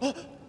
あっ。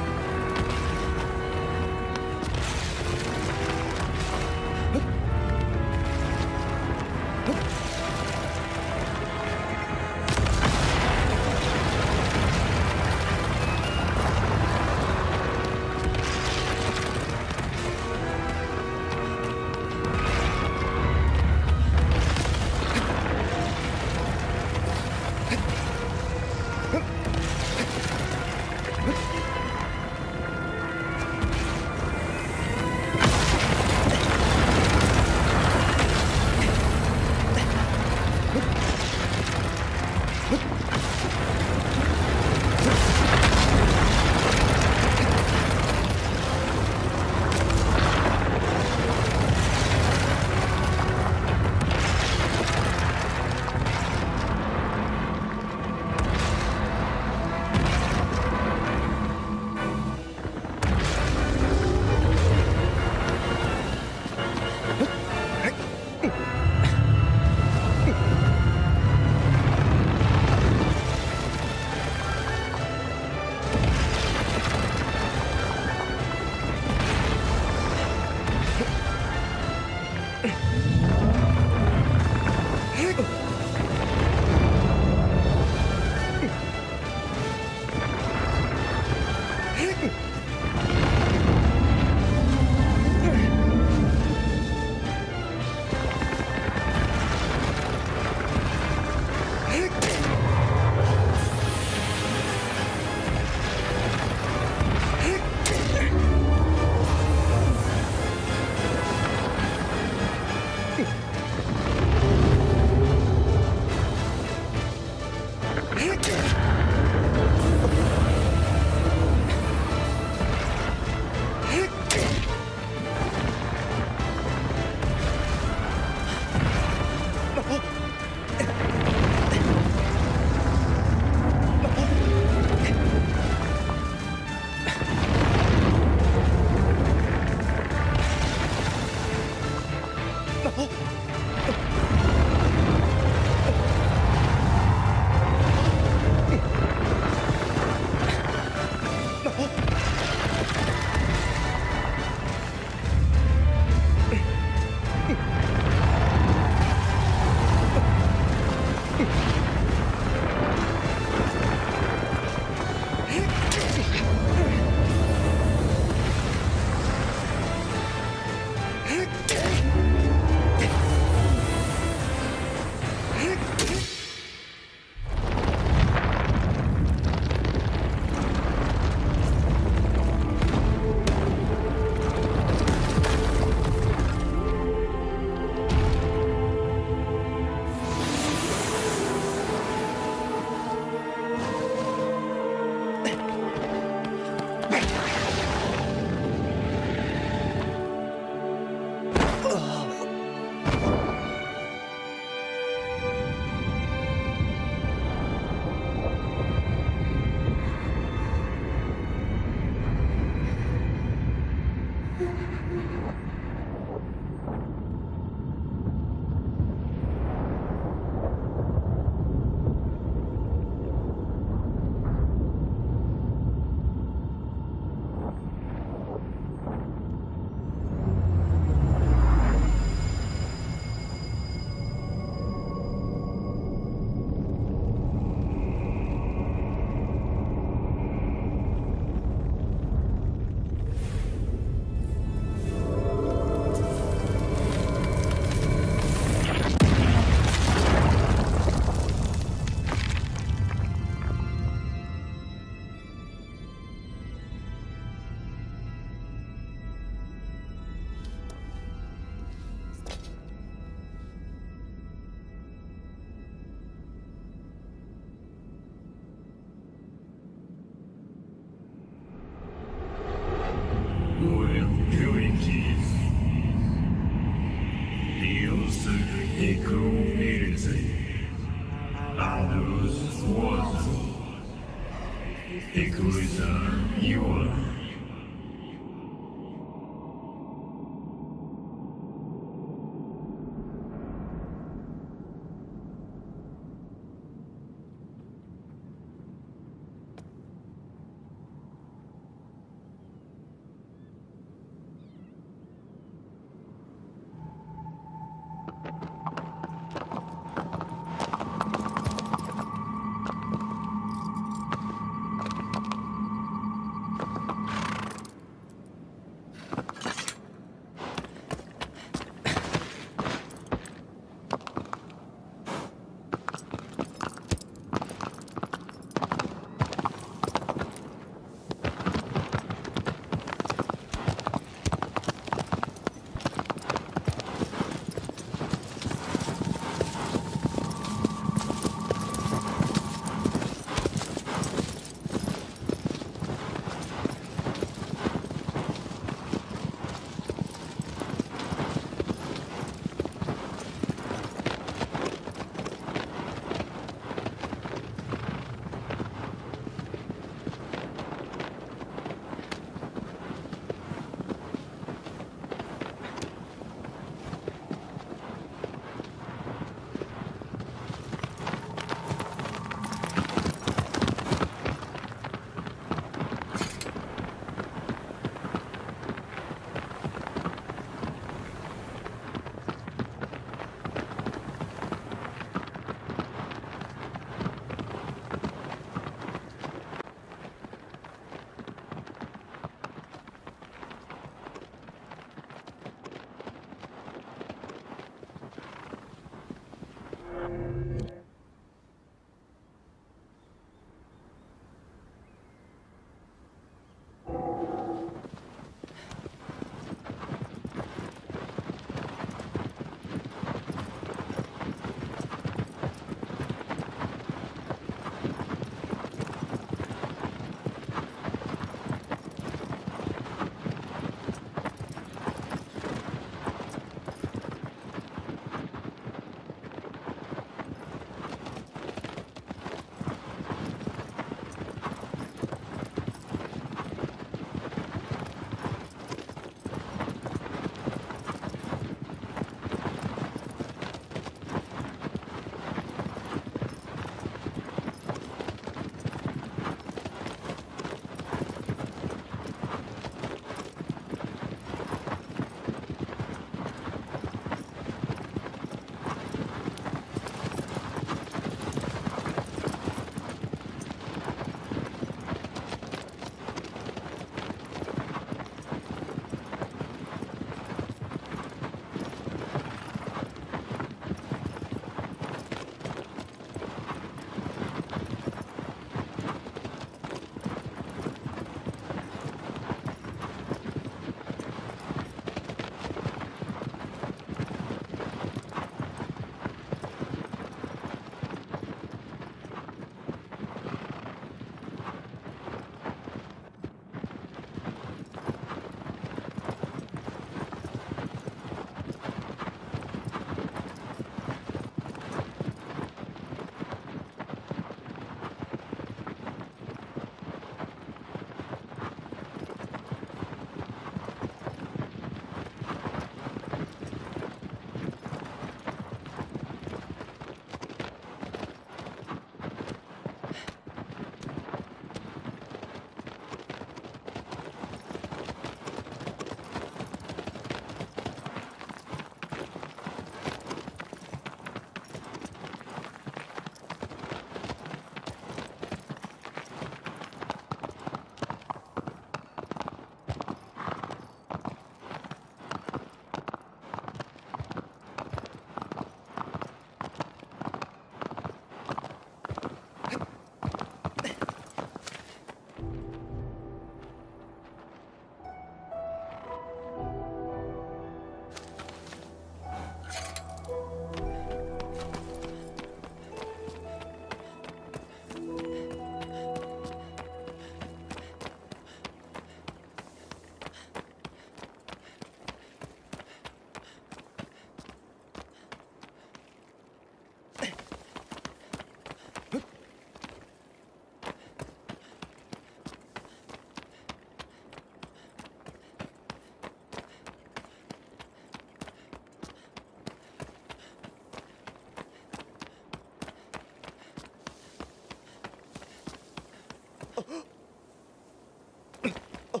哦